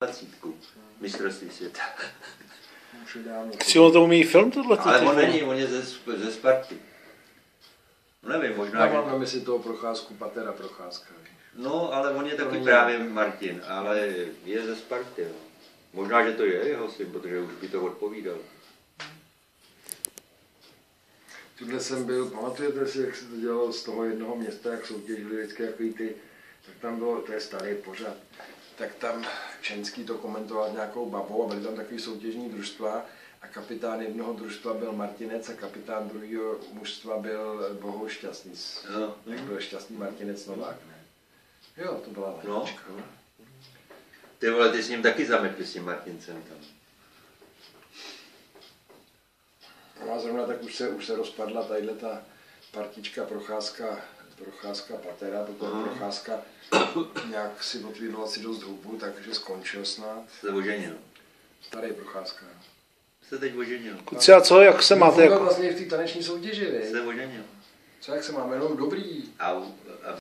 dvacítku mistrovství světa. Už je dávno. Si on to umí film tohle? Ale on není, on je ze, ze Sparty. Nevím, možná, Já mám na mysli toho procházku, Patera Procházka. No, ale on je taky není. právě Martin, ale je ze Sparty. No. Možná, že to je jeho syn, protože už by to odpovídal. Tuhle jsem byl, pamatujete si, jak se to dělalo z toho jednoho města, jak soutěžili vždycky takový ty, tak tam bylo, to je starý pořad, tak tam Čenský to komentoval s nějakou babou a byly tam takový soutěžní družstva a kapitán jednoho družstva byl Martinec a kapitán druhého mužstva byl Bohou Šťastný. No. Tak byl Šťastný Martinec Novák, ne? Jo, to byla No. lahvička. No. Ty vole, ty s ním taky zametli s tím Martincem tam. No a zrovna tak už se, už se rozpadla tadyhle ta partička procházka, procházka Patera, protože Aha. procházka nějak si otvírala si dost hubu, takže skončil snad. Se oženil. Starý procházka. no. Se teď oženil. Kluci, a co, jak se máte? Byl Jako... vlastně i v té taneční soutěži, viď? Se oženil. Co, jak se máme, jenom dobrý. A, a